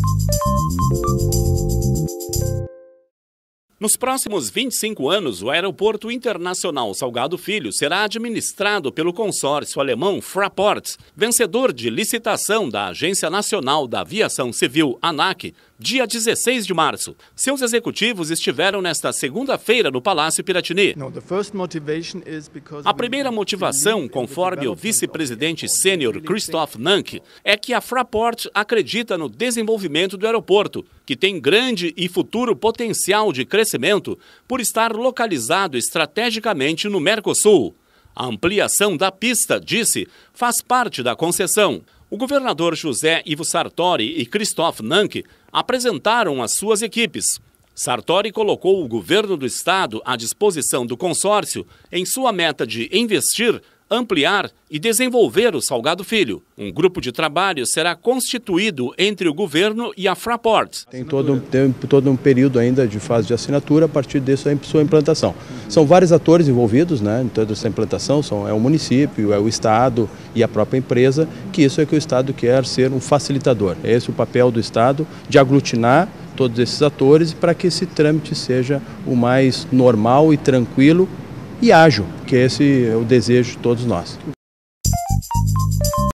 Thank you. Nos próximos 25 anos, o Aeroporto Internacional Salgado Filho será administrado pelo consórcio alemão Fraport, vencedor de licitação da Agência Nacional da Aviação Civil, ANAC, dia 16 de março. Seus executivos estiveram nesta segunda-feira no Palácio Piratini. A primeira motivação, conforme o vice-presidente sênior Christoph Nank, é que a Fraport acredita no desenvolvimento do aeroporto, que tem grande e futuro potencial de crescimento por estar localizado estrategicamente no Mercosul. A ampliação da pista, disse, faz parte da concessão. O governador José Ivo Sartori e Christoph Nank apresentaram as suas equipes. Sartori colocou o governo do estado à disposição do consórcio em sua meta de investir ampliar e desenvolver o Salgado Filho. Um grupo de trabalho será constituído entre o governo e a Fraport. Tem todo, tem todo um período ainda de fase de assinatura a partir dessa sua implantação. São vários atores envolvidos né, em toda essa implantação, são, é o município, é o Estado e a própria empresa, que isso é que o Estado quer ser um facilitador. É esse o papel do Estado de aglutinar todos esses atores para que esse trâmite seja o mais normal e tranquilo e ágil, que esse é o desejo de todos nós.